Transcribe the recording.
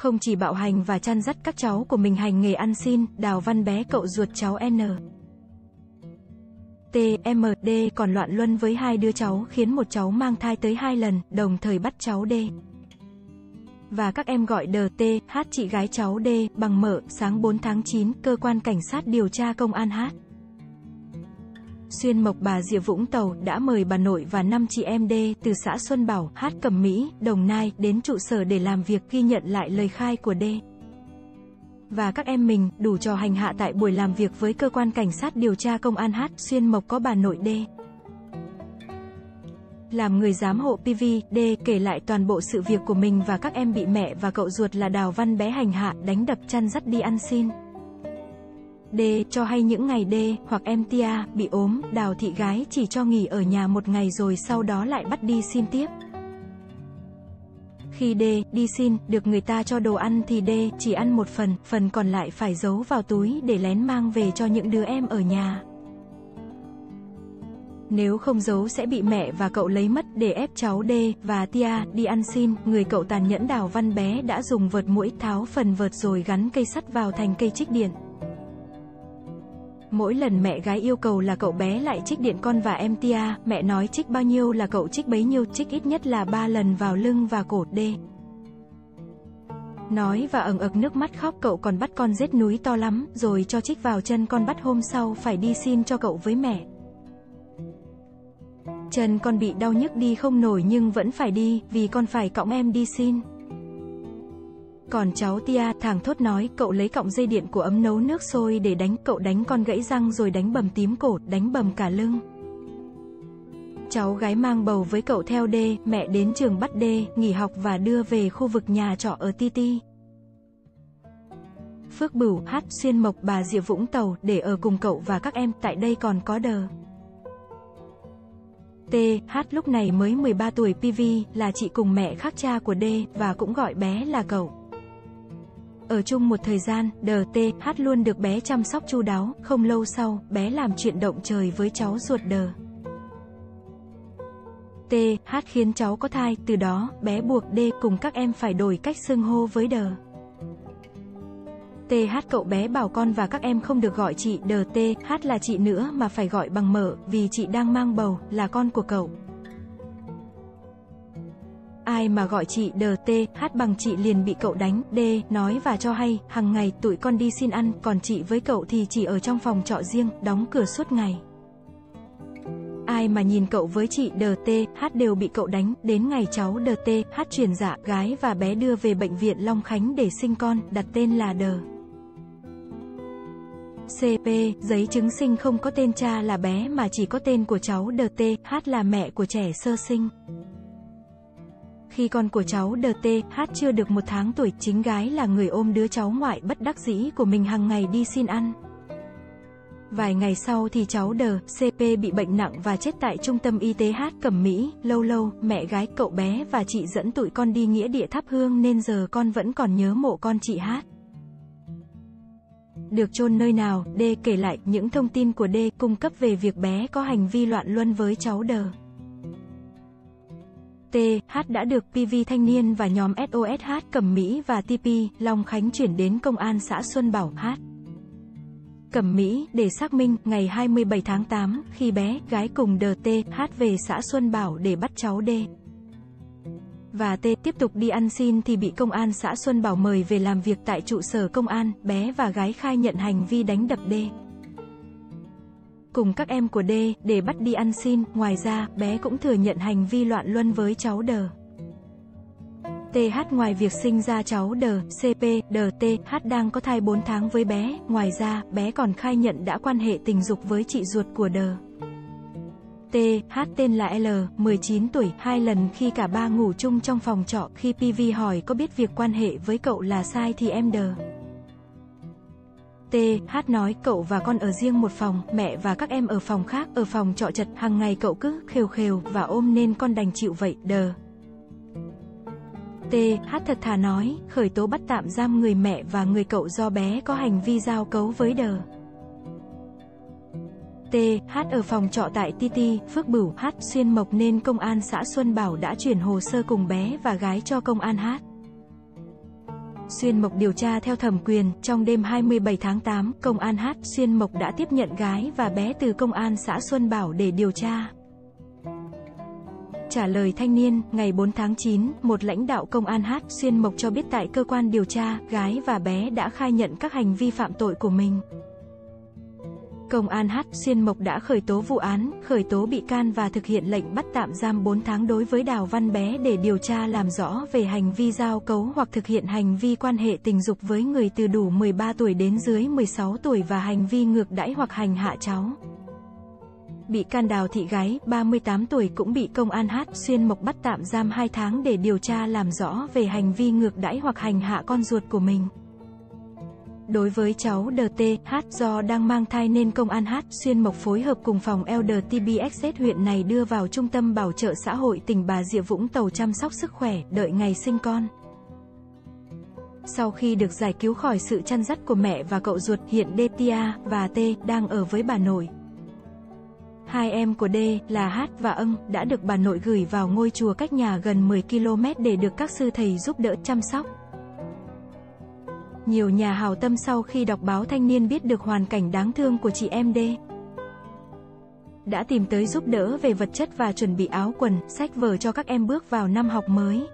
Không chỉ bạo hành và chăn dắt các cháu của mình hành nghề ăn xin, Đào Văn bé cậu ruột cháu N. T, M, D còn loạn luân với hai đứa cháu khiến một cháu mang thai tới hai lần, đồng thời bắt cháu D. Và các em gọi đờ T, H chị gái cháu D, bằng mở, sáng 4 tháng 9, cơ quan cảnh sát điều tra công an H. Xuyên Mộc bà Diệp Vũng Tàu đã mời bà nội và năm chị em D từ xã Xuân Bảo, Hát Cẩm Mỹ, Đồng Nai đến trụ sở để làm việc ghi nhận lại lời khai của D. Và các em mình đủ trò hành hạ tại buổi làm việc với cơ quan cảnh sát điều tra công an Hát Xuyên Mộc có bà nội D. Làm người giám hộ PV, D kể lại toàn bộ sự việc của mình và các em bị mẹ và cậu ruột là Đào Văn bé hành hạ, đánh đập chăn dắt đi ăn xin. D cho hay những ngày D hoặc em Tia bị ốm, Đào thị gái chỉ cho nghỉ ở nhà một ngày rồi sau đó lại bắt đi xin tiếp. Khi D đi xin, được người ta cho đồ ăn thì D chỉ ăn một phần, phần còn lại phải giấu vào túi để lén mang về cho những đứa em ở nhà. Nếu không giấu sẽ bị mẹ và cậu lấy mất để ép cháu D và Tia đi ăn xin, người cậu tàn nhẫn đào văn bé đã dùng vợt mũi tháo phần vợt rồi gắn cây sắt vào thành cây trích điện. Mỗi lần mẹ gái yêu cầu là cậu bé lại trích điện con và em Tia, mẹ nói trích bao nhiêu là cậu trích bấy nhiêu, trích ít nhất là ba lần vào lưng và cổ D. Nói và ẩn ực nước mắt khóc cậu còn bắt con giết núi to lắm, rồi cho trích vào chân con bắt hôm sau phải đi xin cho cậu với mẹ. Chân con bị đau nhức đi không nổi nhưng vẫn phải đi, vì con phải cõng em đi xin. Còn cháu Tia, thẳng thốt nói, cậu lấy cọng dây điện của ấm nấu nước sôi để đánh, cậu đánh con gãy răng rồi đánh bầm tím cổ, đánh bầm cả lưng. Cháu gái mang bầu với cậu theo đê mẹ đến trường bắt đê nghỉ học và đưa về khu vực nhà trọ ở ti ti Phước Bửu, Hát, Xuyên Mộc, bà Diệp Vũng Tàu, để ở cùng cậu và các em, tại đây còn có đờ. T, hát lúc này mới 13 tuổi PV, là chị cùng mẹ khác cha của D, và cũng gọi bé là cậu. Ở chung một thời gian, DTH luôn được bé chăm sóc chu đáo, không lâu sau, bé làm chuyện động trời với cháu ruột đờ. T, H khiến cháu có thai, từ đó, bé buộc D cùng các em phải đổi cách xưng hô với đờ. TH cậu bé bảo con và các em không được gọi chị đờ là chị nữa mà phải gọi bằng mở, vì chị đang mang bầu, là con của cậu. Ai mà gọi chị đờ hát bằng chị liền bị cậu đánh, D, nói và cho hay, hàng ngày tụi con đi xin ăn, còn chị với cậu thì chỉ ở trong phòng trọ riêng, đóng cửa suốt ngày. Ai mà nhìn cậu với chị đờ hát đều bị cậu đánh, đến ngày cháu đờ hát chuyển dạ, gái và bé đưa về bệnh viện Long Khánh để sinh con, đặt tên là đờ. CP, giấy chứng sinh không có tên cha là bé mà chỉ có tên của cháu DT, hát là mẹ của trẻ sơ sinh. Khi con của cháu DT, hát chưa được một tháng tuổi, chính gái là người ôm đứa cháu ngoại bất đắc dĩ của mình hàng ngày đi xin ăn. Vài ngày sau thì cháu đờ, CP bị bệnh nặng và chết tại trung tâm y tế Hát Cẩm Mỹ, lâu lâu, mẹ gái cậu bé và chị dẫn tụi con đi nghĩa địa thắp hương nên giờ con vẫn còn nhớ mộ con chị Hát được chôn nơi nào, D kể lại những thông tin của D cung cấp về việc bé có hành vi loạn luân với cháu đờ. Th đã được PV Thanh niên và nhóm SOSH Cẩm Mỹ và TP, Long Khánh chuyển đến Công an xã Xuân Bảo, H. Cẩm Mỹ, để xác minh, ngày 27 tháng 8, khi bé, gái cùng DTH về xã Xuân Bảo để bắt cháu D và T tiếp tục đi ăn xin thì bị công an xã Xuân Bảo mời về làm việc tại trụ sở công an, bé và gái khai nhận hành vi đánh đập D. Cùng các em của D, để bắt đi ăn xin, ngoài ra, bé cũng thừa nhận hành vi loạn luân với cháu đờ. TH ngoài việc sinh ra cháu đờ, CP, đờ TH đang có thai 4 tháng với bé, ngoài ra, bé còn khai nhận đã quan hệ tình dục với chị ruột của đờ. T, H tên là L, 19 tuổi, hai lần khi cả ba ngủ chung trong phòng trọ, khi PV hỏi có biết việc quan hệ với cậu là sai thì em đờ. T, H nói cậu và con ở riêng một phòng, mẹ và các em ở phòng khác, ở phòng trọ chật, hàng ngày cậu cứ khều khều và ôm nên con đành chịu vậy, đờ. T, H thật thà nói, khởi tố bắt tạm giam người mẹ và người cậu do bé có hành vi giao cấu với đờ. T, H ở phòng trọ tại Titi, Phước Bửu, H xuyên mộc nên công an xã Xuân Bảo đã chuyển hồ sơ cùng bé và gái cho công an hát. Xuyên Mộc điều tra theo thẩm quyền, trong đêm 27 tháng 8, công an H. Xuyên Mộc đã tiếp nhận gái và bé từ công an xã Xuân Bảo để điều tra. Trả lời thanh niên, ngày 4 tháng 9, một lãnh đạo công an H. Xuyên Mộc cho biết tại cơ quan điều tra, gái và bé đã khai nhận các hành vi phạm tội của mình. Công an H. Xuyên Mộc đã khởi tố vụ án, khởi tố bị can và thực hiện lệnh bắt tạm giam 4 tháng đối với Đào Văn Bé để điều tra làm rõ về hành vi giao cấu hoặc thực hiện hành vi quan hệ tình dục với người từ đủ 13 tuổi đến dưới 16 tuổi và hành vi ngược đãi hoặc hành hạ cháu. Bị can Đào Thị Gái, 38 tuổi cũng bị công an H. Xuyên Mộc bắt tạm giam 2 tháng để điều tra làm rõ về hành vi ngược đãi hoặc hành hạ con ruột của mình. Đối với cháu DTH do đang mang thai nên công an H. Xuyên Mộc phối hợp cùng phòng LDTBXZ huyện này đưa vào Trung tâm Bảo trợ xã hội tỉnh Bà Rịa Vũng Tàu chăm sóc sức khỏe, đợi ngày sinh con. Sau khi được giải cứu khỏi sự chăn dắt của mẹ và cậu ruột, hiện DTA và T đang ở với bà nội. Hai em của D là H và Ân đã được bà nội gửi vào ngôi chùa cách nhà gần 10 km để được các sư thầy giúp đỡ chăm sóc. Nhiều nhà hào tâm sau khi đọc báo thanh niên biết được hoàn cảnh đáng thương của chị em D. Đã tìm tới giúp đỡ về vật chất và chuẩn bị áo quần, sách vở cho các em bước vào năm học mới.